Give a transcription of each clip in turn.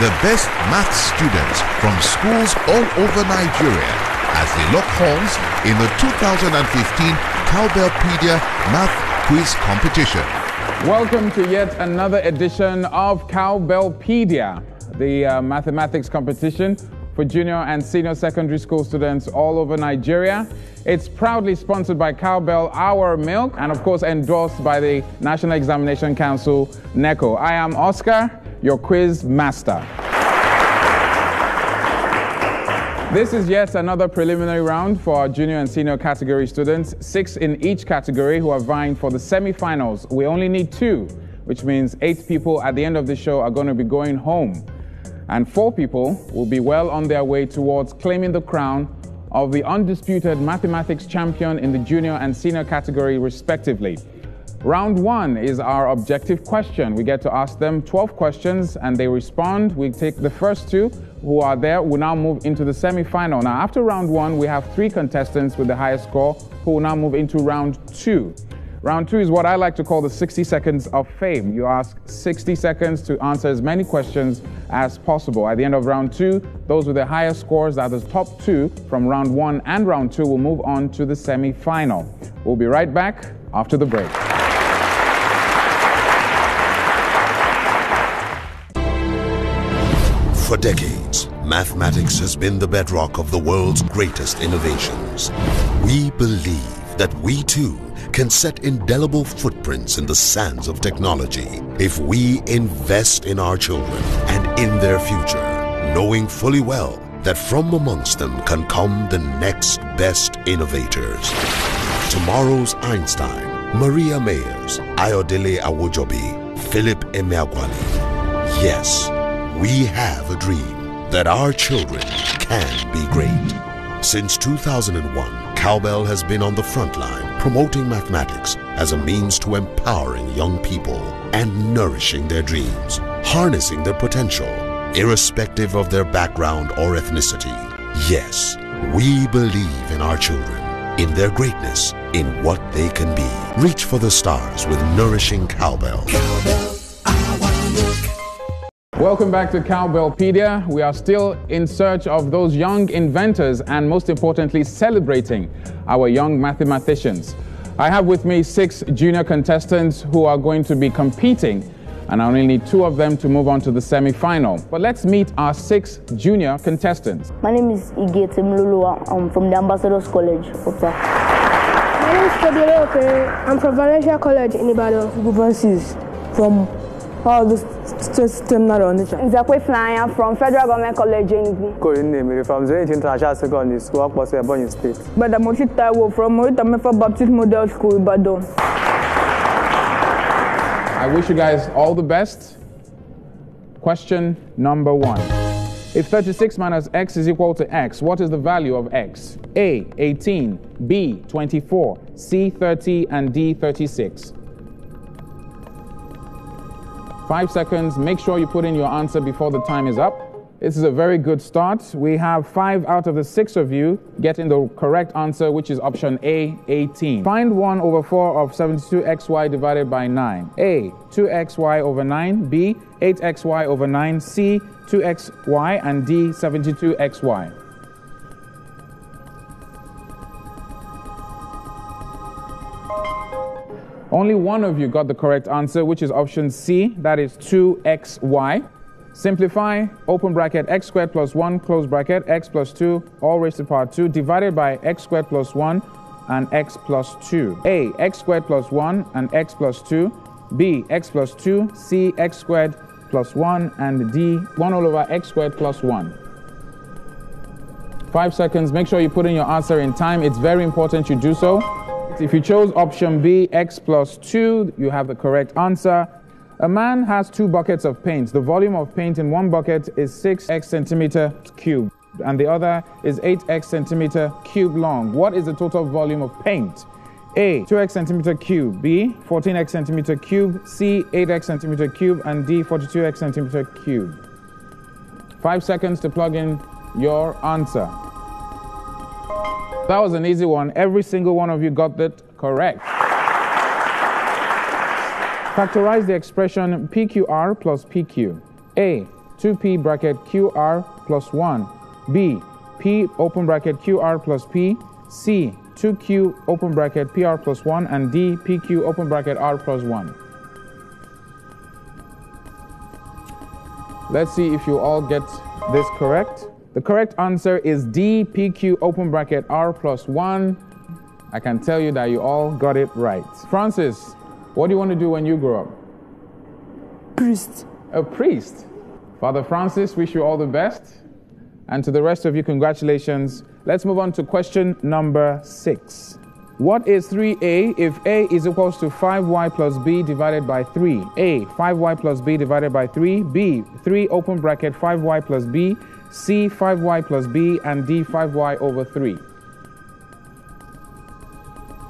the best math students from schools all over Nigeria as they lock horns in the 2015 Cowbellpedia Math Quiz Competition. Welcome to yet another edition of Cowbellpedia, the uh, mathematics competition for junior and senior secondary school students all over Nigeria. It's proudly sponsored by Cowbell Our Milk and, of course, endorsed by the National Examination Council, NECO. I am Oscar, your quiz master. This is yet another preliminary round for our junior and senior category students, six in each category who are vying for the semi-finals. We only need two, which means eight people at the end of the show are going to be going home. And four people will be well on their way towards claiming the crown of the undisputed mathematics champion in the junior and senior category, respectively. Round one is our objective question. We get to ask them 12 questions and they respond. We take the first two who are there We now move into the semi-final. Now, after round one, we have three contestants with the highest score who will now move into round two. Round two is what I like to call the 60 seconds of fame. You ask 60 seconds to answer as many questions as possible. At the end of round two, those with the highest scores, that is top two from round one and round two, will move on to the semi-final. We'll be right back after the break. For decades, mathematics has been the bedrock of the world's greatest innovations. We believe that we too can set indelible footprints in the sands of technology if we invest in our children and in their future, knowing fully well that from amongst them can come the next best innovators. Tomorrow's Einstein, Maria Mayers, Ayodele Awojobi, Philip Emeagwali. Yes, we have a dream that our children can be great. Since 2001, Cowbell has been on the front line promoting mathematics as a means to empowering young people and nourishing their dreams, harnessing their potential, irrespective of their background or ethnicity. Yes, we believe in our children, in their greatness, in what they can be. Reach for the stars with nourishing cowbell. Welcome back to Cowbellpedia. We are still in search of those young inventors and most importantly, celebrating our young mathematicians. I have with me six junior contestants who are going to be competing and I only need two of them to move on to the semi-final. But let's meet our six junior contestants. My name is Ige Temlulua. I'm from the Ambassadors College, Ota. My name is Fabiola Okere. I'm from Valencia College in Ibadan. Hugo Francis from all the system not on the Nzakwe Flyer from Federal Government College Enugu. Koyin Nemiri from Zenith International Secondary School, Akpose, Ebonyi State. Badamoti Taiwo from Morita Mefa Baptist Model School, Ibadan. I wish you guys all the best. Question number one. If 36 minus x is equal to x, what is the value of x? A, 18, B, 24, C, 30, and D, 36. Five seconds. Make sure you put in your answer before the time is up. This is a very good start. We have five out of the six of you getting the correct answer, which is option A, 18. Find 1 over 4 of 72xy divided by 9. A, 2xy over 9. B, 8xy over 9. C, 2xy. And D, 72xy. Only one of you got the correct answer, which is option C, that is 2xy. Simplify, open bracket, x squared plus 1, close bracket, x plus 2, all raised to power 2, divided by x squared plus 1 and x plus 2. A, x squared plus 1 and x plus 2. B, x plus 2. C, x squared plus 1. And D, 1 all over x squared plus 1. Five seconds. Make sure you put in your answer in time. It's very important you do so. If you chose option B, x plus 2, you have the correct answer. A man has two buckets of paint. The volume of paint in one bucket is 6x centimeter cubed, and the other is 8x centimeter cube long. What is the total volume of paint? A, 2x centimeter cube. B, 14x centimeter cube. C, 8x centimeter cube. And D, 42x centimeter cube. Five seconds to plug in your answer. That was an easy one. Every single one of you got that correct. Factorize the expression PQR plus PQ. A. 2p bracket qr plus 1. B. p open bracket qr plus p. C. 2q open bracket pr plus 1. And D. pq open bracket r plus 1. Let's see if you all get this correct. The correct answer is D, PQ open bracket R plus 1. I can tell you that you all got it right. Francis, what do you want to do when you grow up? Priest. A priest. Father Francis, wish you all the best. And to the rest of you, congratulations. Let's move on to question number six. What is 3a if a is equals to 5y plus b divided by 3? A, 5y plus b divided by 3. B, 3 open bracket 5y plus b. C, 5y plus b. And D, 5y over 3.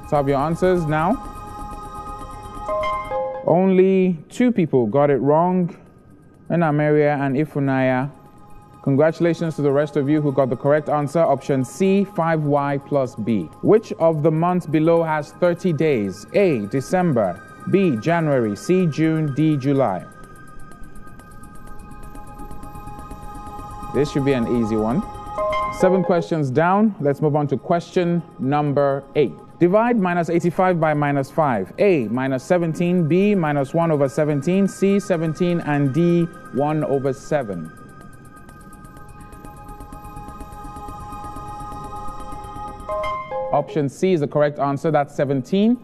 So have your answers now. Only two people got it wrong. Enamaria and Ifunaya. Congratulations to the rest of you who got the correct answer. Option C, 5y plus b. Which of the months below has 30 days? A, December. B, January. C, June. D, July. This should be an easy one. Seven questions down. Let's move on to question number eight. Divide minus 85 by minus 5. A minus 17, B minus 1 over 17, C 17, and D 1 over 7. Option C is the correct answer. That's 17.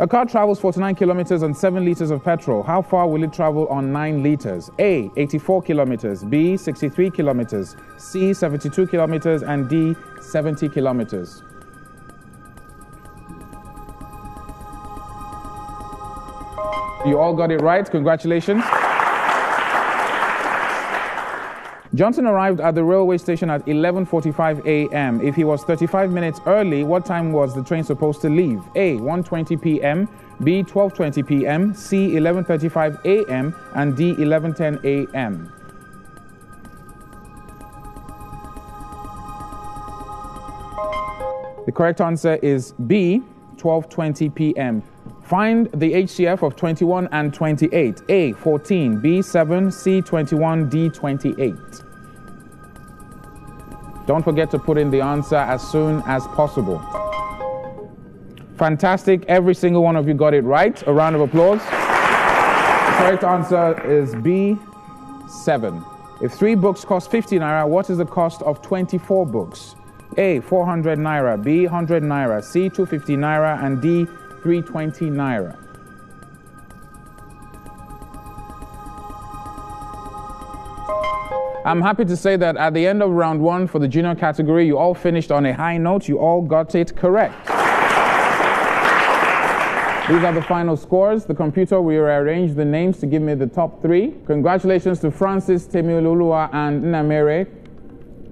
A car travels 49 kilometers on 7 liters of petrol. How far will it travel on 9 liters? A. 84 kilometers. B. 63 kilometers. C. 72 kilometers. And D. 70 kilometers. You all got it right. Congratulations. Johnson arrived at the railway station at 11:45 a.m. If he was 35 minutes early, what time was the train supposed to leave? A. 1:20 p.m., B. 12:20 p.m., C. 11:35 a.m., and D. 11:10 a.m. The correct answer is B. 12:20 p.m. Find the HCF of 21 and 28. A 14, B 7, C 21, D 28. Don't forget to put in the answer as soon as possible. Fantastic. Every single one of you got it right. A round of applause. The correct answer is B 7. If three books cost 50 naira, what is the cost of 24 books? A 400 naira, B 100 naira, C 250 naira, and D 320 naira. I'm happy to say that at the end of round one for the junior category, you all finished on a high note. You all got it correct. These are the final scores. The computer will rearrange the names to give me the top three. Congratulations to Francis, Temiolulua, and Nnamere.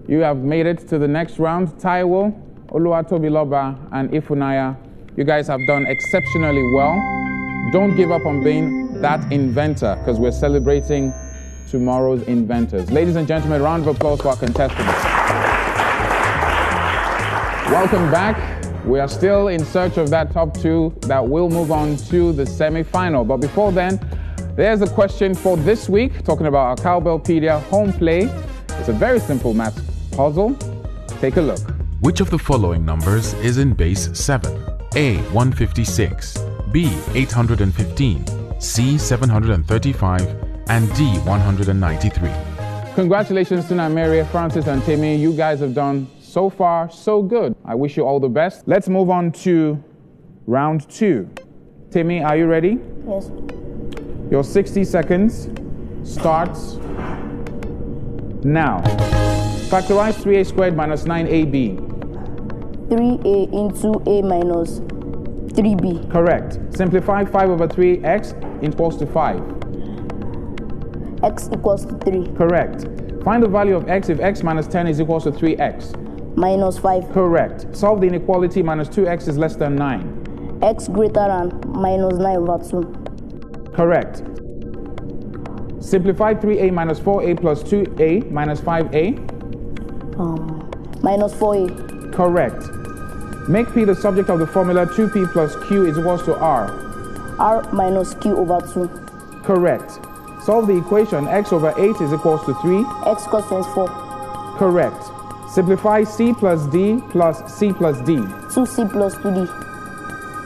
You have made it to the next round. Taiwo, Oluwatobiloba, and Ifunaya you guys have done exceptionally well. Don't give up on being that inventor because we're celebrating tomorrow's inventors. Ladies and gentlemen, round of applause for our contestants. Welcome back. We are still in search of that top two that will move on to the semi-final. But before then, there's a question for this week, talking about our Cowbellpedia home play. It's a very simple math puzzle. Take a look. Which of the following numbers is in base 7? A 156, B 815, C 735, and D 193. Congratulations to Namaria, Francis, and Timmy. You guys have done so far so good. I wish you all the best. Let's move on to round two. Timmy, are you ready? Yes. Your 60 seconds starts now. Factorize 3a squared minus 9ab. 3a into a minus 3b. Correct. Simplify 5 over 3x equals to 5. x equals to 3. Correct. Find the value of x if x minus 10 is equals to 3x. Minus 5. Correct. Solve the inequality minus 2x is less than 9. x greater than minus 9 over 2. Correct. Simplify 3a minus 4a plus 2a minus 5a. Um, minus 4a. Correct. Make P the subject of the formula 2P plus Q is equals to R. R minus Q over 2. Correct. Solve the equation x over 8 is equals to 3. X equals 24. Correct. Simplify c plus d plus c plus d. 2C plus 2D.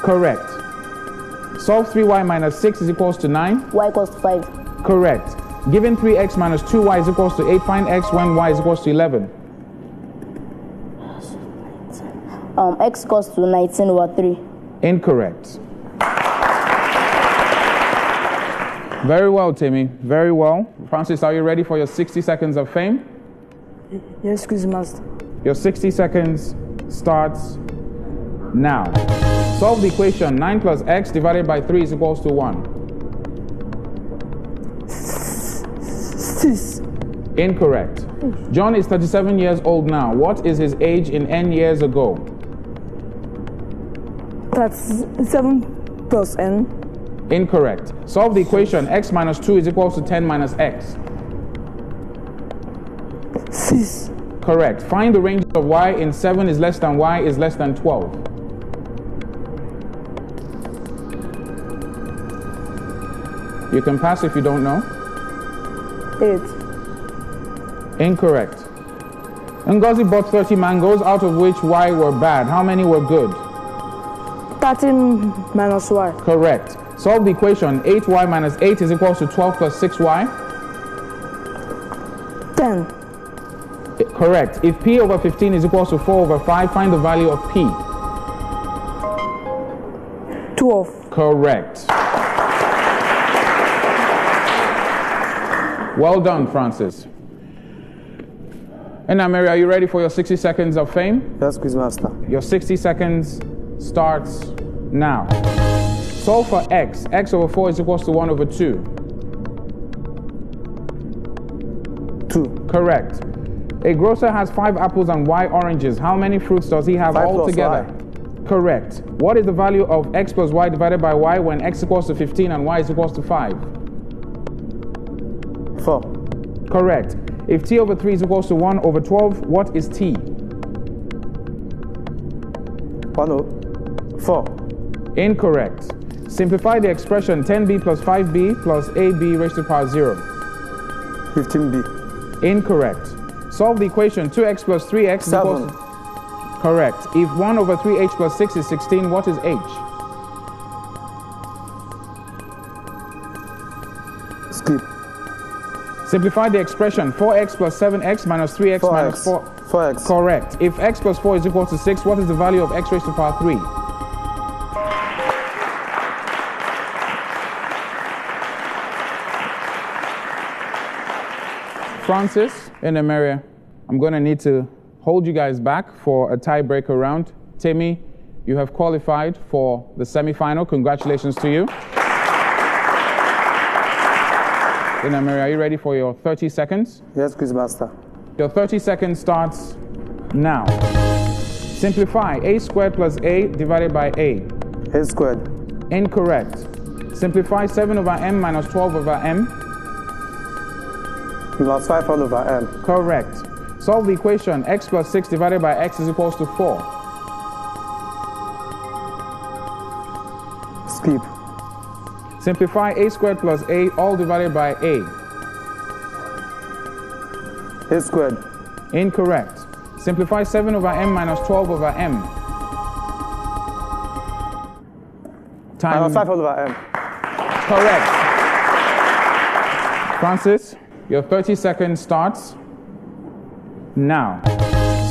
Correct. Solve 3y minus 6 is equals to 9. Y equals 5. Correct. Given 3x minus 2y is equals to 8, find x when y is equals to 11. Um, X equals to 19 over 3. Incorrect. Very well, Timmy. Very well. Francis, are you ready for your 60 seconds of fame? Yes, Quizmaster. Your 60 seconds starts now. Solve the equation 9 plus x divided by 3 is equals to 1. Six. Incorrect. John is 37 years old now. What is his age in n years ago? That's seven plus n. Incorrect. Solve the equation x minus 2 is equal to 10 minus x. Six. Correct. Find the range of y in 7 is less than y is less than 12. You can pass if you don't know. Eight. Incorrect. Ngozi bought 30 mangoes, out of which y were bad. How many were good? Thirteen minus y. Correct. Solve the equation 8y minus 8 is equal to 12 plus 6y. Ten. Correct. If p over 15 is equal to 4 over 5, find the value of p. Twelve. Correct. Well done, Francis. And now, Mary, are you ready for your 60 seconds of fame? Yes, Quizmaster. Your 60 seconds starts now. Solve for x. x over 4 is equals to 1 over 2. 2. Correct. A grocer has 5 apples and y oranges. How many fruits does he have Five plus altogether? Correct. What is the value of x plus y divided by y when x equals to 15 and y is equals to 5? 4. Correct. If t over 3 is equals to 1 over 12, what is t? 1 o- 4. Incorrect. Simplify the expression 10b plus 5b plus ab raised to the power 0. 15b. Incorrect. Solve the equation 2x plus 3x 7. equals. Correct. If 1 over 3h plus 6 is 16, what is h? Skip. Simplify the expression 4x plus 7x minus 3x minus 4. 4x. Correct. If x plus 4 is equal to 6, what is the value of x raised to the power 3? Francis and Emeria, I'm going to need to hold you guys back for a tiebreaker round. Timmy, you have qualified for the semifinal. Congratulations to you. And Emeria, are you ready for your 30 seconds? Yes, Quizmaster. Your 30 seconds starts now. Simplify a squared plus a divided by a. A squared. Incorrect. Simplify 7 over m minus 12 over m. Plus 5 all over m. Correct. Solve the equation x plus 6 divided by x is equals to 4. Skip. Simplify a squared plus a all divided by a. A squared. Incorrect. Simplify 7 over m minus 12 over m. Time. Minus 5 all over m. Correct. Francis, your 30 seconds starts now.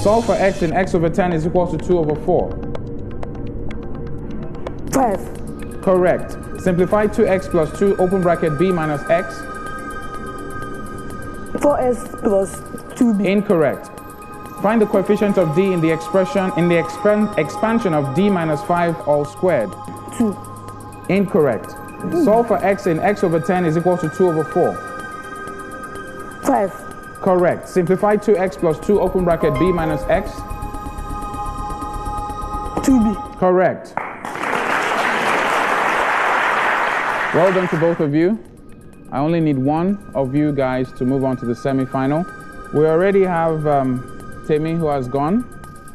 Solve for x in x over 10 is equal to 2 over 4. Five. Correct. Simplify 2x plus 2 open bracket b minus x. Four s plus two b. Incorrect. Find the coefficient of d in the expression in the expan- expansion of d minus 5 all squared. Two. Incorrect. Solve for x in x over 10 is equal to 2 over 4. Five. Correct. Simplify 2x plus 2 open bracket b minus x. Two b. Correct. Well done to both of you. I only need one of you guys to move on to the semifinal. We already have um, Timmy who has gone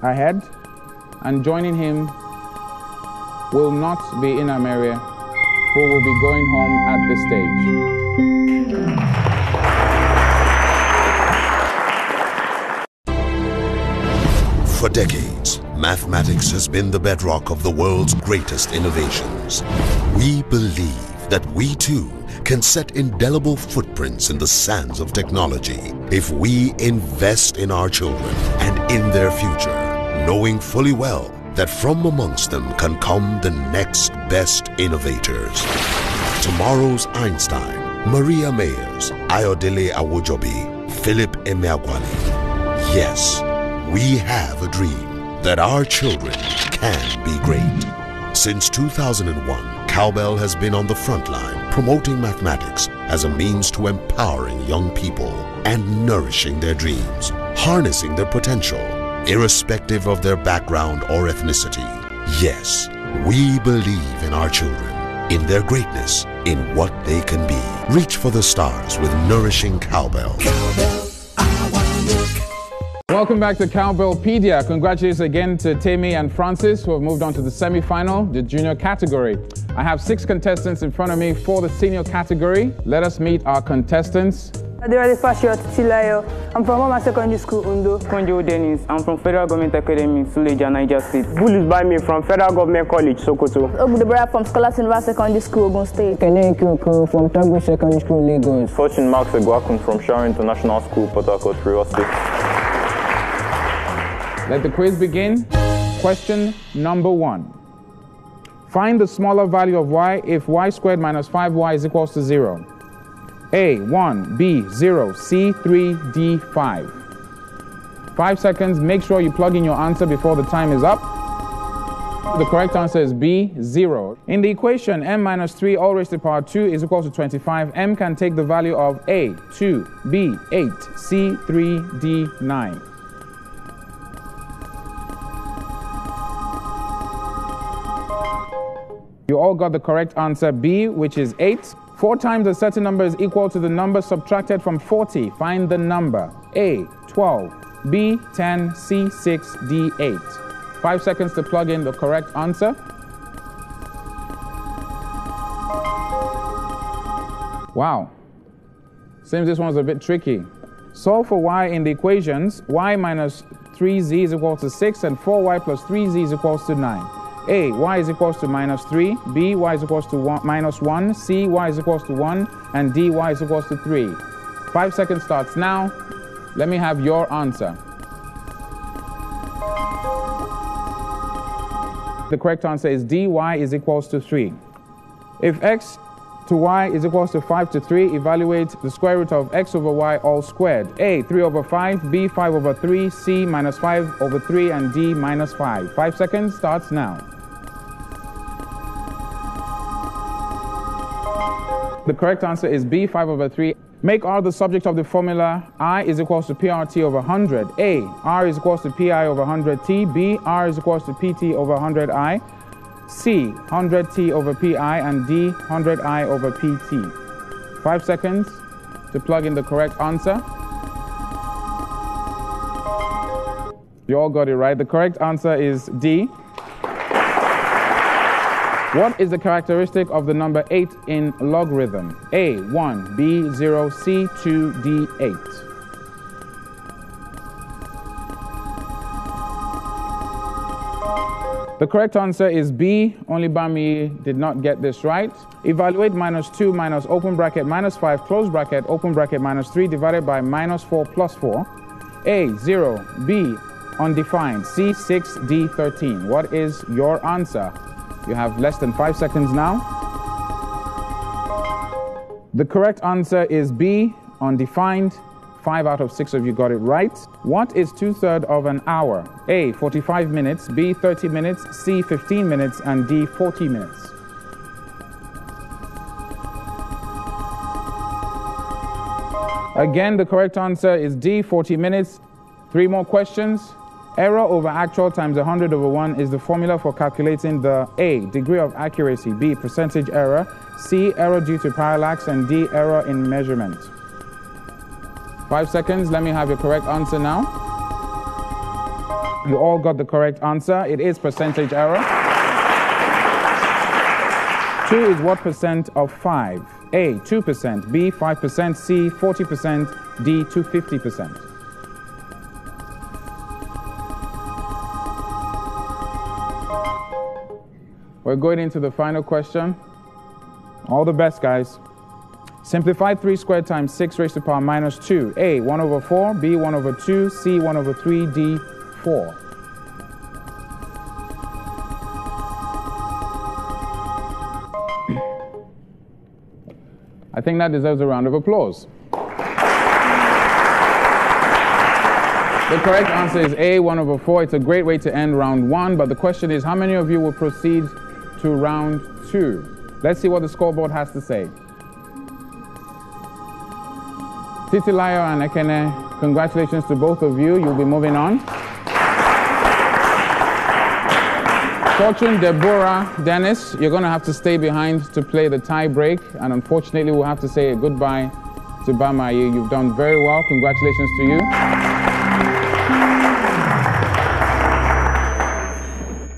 ahead, and joining him will not be in Ameria, who will be going home at this stage. For decades, mathematics has been the bedrock of the world's greatest innovations. We believe that we too can set indelible footprints in the sands of technology if we invest in our children and in their future, knowing fully well that from amongst them can come the next best innovators. Tomorrow's Einstein, Maria Mayers, Ayodele Awojobi, Philip Emeagwali. Yes, we have a dream that our children can be great. Since 2001, Cowbell has been on the front line promoting mathematics as a means to empowering young people and nourishing their dreams, harnessing their potential, irrespective of their background or ethnicity. Yes, we believe in our children, in their greatness, in what they can be. Reach for the stars with nourishing cowbell. Welcome back to Cowbellpedia. Congratulations again to Tammy and Francis who have moved on to the semi-final, the junior category. I have six contestants in front of me for the senior category. Let us meet our contestants. Adirali Fashiot Tilayo. I'm from Mama Secondary School, Ondo. Konjo Dennis. I'm from Federal Government Academy, Suleja, Niger State. Bullies by me from Federal Government College, Sokoto. Ogudebra from Scholars University Secondary School, Ogun State. Kene Kyoko from Tagbo Secondary School, Lagos. Fortune Max Egwakun from Sharon International School, Port Harcourt, Rivers State. Let the quiz begin. Question number one. Find the smaller value of y if y squared minus 5y is equals to 0. A, 1, B, 0, C, 3, D, 5. Five seconds. Make sure you plug in your answer before the time is up. The correct answer is B, 0. In the equation, m minus 3 all raised to the power 2 is equal to 25. m can take the value of A, 2, B, 8, C, 3, D, 9. You all got the correct answer B, which is 8. 4 times a certain number is equal to the number subtracted from 40. Find the number. A, 12. B, 10. C, 6. D, 8. 5 seconds to plug in the correct answer. Wow. Seems this one's a bit tricky. Solve for y in the equations. y minus 3z is equal to 6 and 4y plus 3z is equals to 9. A, y is equals to minus 3, B, y is equals to one, minus 1, C, y is equals to 1, and D, y is equals to 3. Five seconds starts now. Let me have your answer. The correct answer is dy is equals to 3. If x to y is equals to 5 to 3, evaluate the square root of x over y all squared. A, 3 over 5, B, 5 over 3, C, minus 5 over 3, and D, minus 5. Five seconds starts now. The correct answer is B, 5 over 3. Make R the subject of the formula I is equals to PRT over 100. A, R is equals to PI over 100T. B, R is equals to PT over 100I. C, 100T over PI. And D, 100I over PT. Five seconds to plug in the correct answer. You all got it right. The correct answer is D. What is the characteristic of the number 8 in logarithm? A, 1, B, 0, C, 2, D, 8. The correct answer is B. Only Bami did not get this right. Evaluate minus 2 minus open bracket minus 5 close bracket open bracket minus 3 divided by minus 4 plus 4. A, 0. B, undefined. C, 6. D, 13. What is your answer? You have less than five seconds now. The correct answer is B, undefined. Five out of six of you got it right. What is two thirds of an hour? A, 45 minutes, B, 30 minutes, C, 15 minutes, and D, 40 minutes. Again, the correct answer is D, 40 minutes. Three more questions. Error over actual times 100 over 1 is the formula for calculating the A, degree of accuracy, B, percentage error, C, error due to parallax, and D, error in measurement. Five seconds, let me have your correct answer now. You all got the correct answer. It is percentage error. Two is what percent of five? A, 2%, B, 5%, C, 40%, D, 250%. We're going into the final question. All the best, guys. Simplify 3 squared times 6 raised to the power minus 2. A, 1 over 4. B, 1 over 2. C, 1 over 3. D, 4. I think that deserves a round of applause. The correct answer is A, 1 over 4. It's a great way to end round 1, but the question is how many of you will proceed to round 2? Let's see what the scoreboard has to say. Titilayo and Ekene, congratulations to both of you. You'll be moving on. Fortune, Deborah, Dennis, you're going to have to stay behind to play the tie break. And unfortunately, we'll have to say goodbye to Bamaye. You've done very well. Congratulations to you.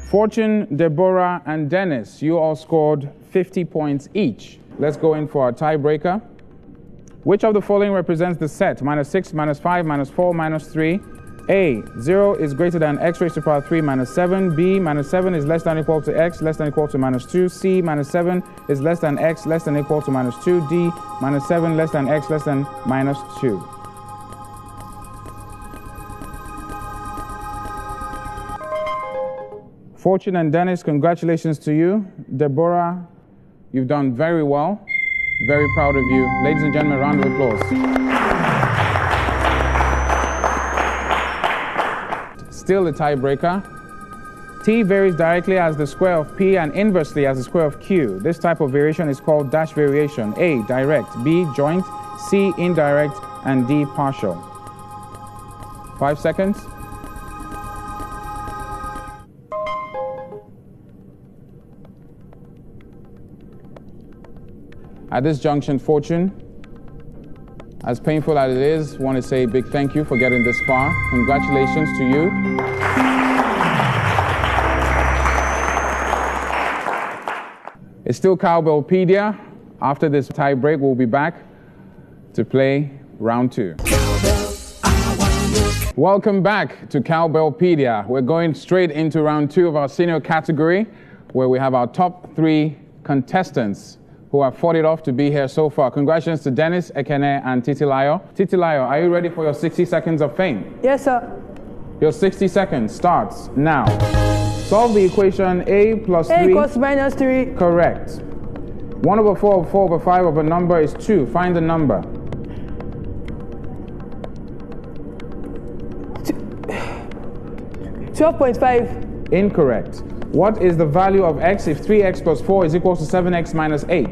Fortune, Deborah, and Dennis, you all scored 50 points each. Let's go in for our tiebreaker. Which of the following represents the set? Minus 6, minus 5, minus 4, minus 3. A, 0 is greater than x raised to the power 3 minus 7. B, minus 7 is less than or equal to x, less than or equal to minus 2. C, minus 7 is less than x, less than or equal to minus 2. D, minus 7 less than x, less than minus 2. Fortune and Dennis, congratulations to you. Deborah, you've done very well. Very proud of you. Ladies and gentlemen, round of applause. Still the tiebreaker. T varies directly as the square of P and inversely as the square of Q. This type of variation is called dash variation. A, direct. B, joint. C, indirect. And D, partial. Five seconds. At this junction, Fortune, as painful as it is, want to say a big thank you for getting this far. Congratulations to you. It's still Cowbellpedia. After this tie break, we'll be back to play round two. Welcome back to Cowbellpedia. We're going straight into round two of our senior category, where we have our top three contestants who have fought it off to be here so far. Congratulations to Dennis, Ekene, and Titilayo. Titilayo, are you ready for your 60 seconds of fame? Yes, sir. Your 60 seconds starts now. Solve the equation A plus 3. A equals minus 3. Correct. 1 over 4 over 4 over 5 of a number is 2. Find the number. Twelve point five. Incorrect. What is the value of x if 3x plus 4 is equal to 7x minus 8?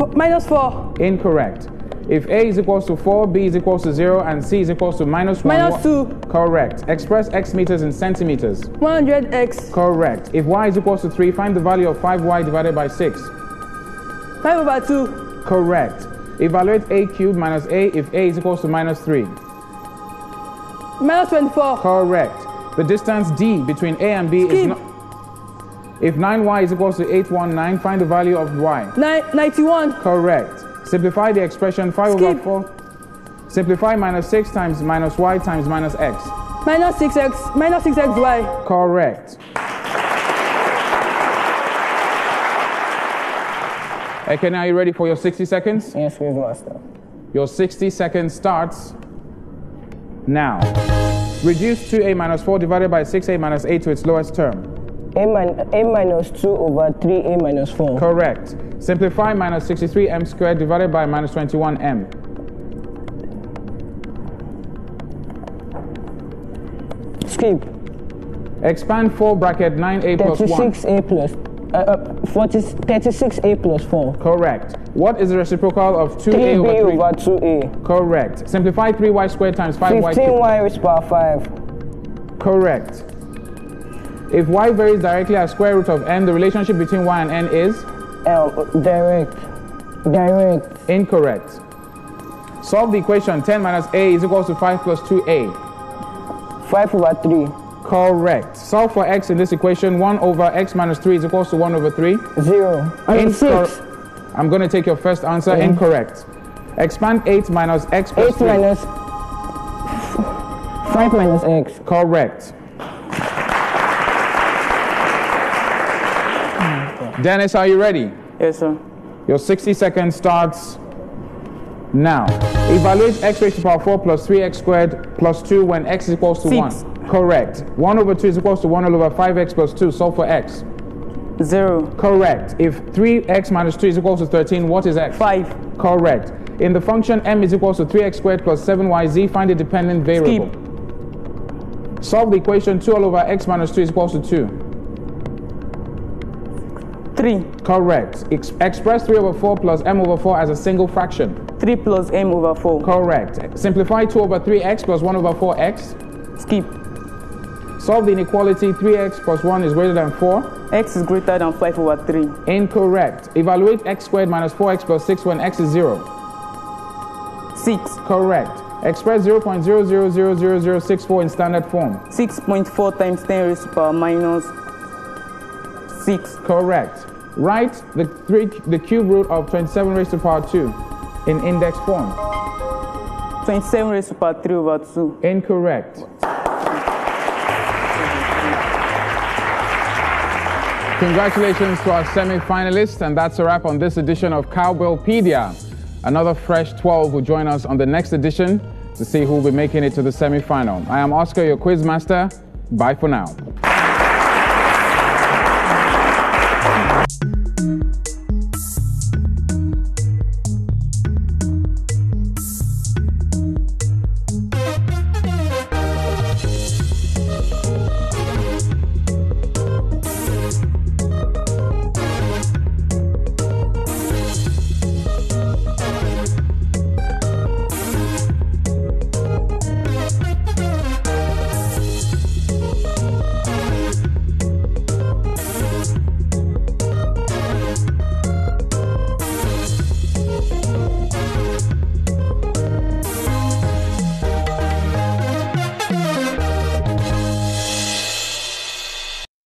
F- minus 4. Incorrect. If a is equal to 4, b is equal to 0, and c is equal to minus 1. Minus 2. Correct. Express x meters in centimeters. 100x. Correct. If y is equal to 3, find the value of 5y divided by 6. 5 over 2. Correct. Evaluate a cubed minus a if a is equal to minus 3. Minus 24. Correct. The distance d between a and b Skip. is not. If 9y is equal to 819, find the value of y. Nine, 91. Correct. Simplify the expression 5 Skip. over 4. Simplify minus 6 times minus y times minus x. Minus 6x. Minus 6xy. Correct. Okay, now you ready for your 60 seconds? Yes, please, master. Your 60 seconds starts now. Reduce 2a minus 4 divided by 6a minus 8 to its lowest term. A, min- a minus 2 over 3a minus 4. Correct. Simplify minus 63m squared divided by minus 21m. Skip. Expand 4 bracket 9a plus 1. 36a plus. Uh, uh, 40, 36a plus 4. Correct. What is the reciprocal of 2a 3b over 3? over 2a. Correct. Simplify 3y squared times 5y 15y raised to power 5. Correct. If y varies directly as square root of n, the relationship between y and n is Um, direct. Direct. incorrect. Solve the equation 10 minus a is equal to 5 plus 2a. 5 over 3. Correct. Solve for x in this equation. 1 over x minus 3 is equals to 1 over 3. 0. I mean 6. I'm going to take your first answer. Incorrect. Expand 8 minus x plus 8 3. minus 5 minus x. Correct. Dennis, are you ready? Yes, sir. Your 60 seconds starts now. Evaluate x raised to the power 4 plus 3x squared plus 2 when x is equals to Six. 1. Correct. 1 over 2 is equals to 1 all over 5x plus 2. Solve for x. 0. Correct. If 3x minus 2 is equal to 13, what is x? 5. Correct. In the function m is equal to 3x squared plus 7yz, find the dependent variable. Skip. Solve the equation 2 all over x minus 2 is equal to 2. 3. Correct. Ex- express 3 over 4 plus m over 4 as a single fraction. 3 plus m over 4. Correct. Simplify 2 over 3x plus 1 over 4x. Skip. Solve the inequality 3x plus 1 is greater than 4. x is greater than 5 over 3. Incorrect. Evaluate x squared minus 4x plus 6 when x is 0. 6. Correct. Express 0.000064 in standard form. 6.4 times 10 raised to the power minus 6. Correct. Write the, three, the cube root of 27 raised to the power 2 in index form. 27 raised to the power 3 over 2. Incorrect. Congratulations to our semi-finalists, and that's a wrap on this edition of Cowbellpedia. Another fresh 12 will join us on the next edition to see who will be making it to the semi-final. I am Oscar, your quizmaster. Bye for now.